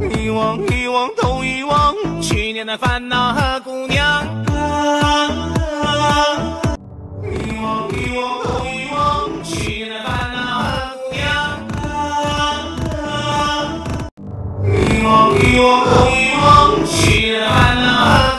遗忘遗忘都遗忘去年的烦恼和姑娘遗忘遗忘都遗忘去年的烦恼和姑娘遗忘遗忘都遗忘去年的烦恼和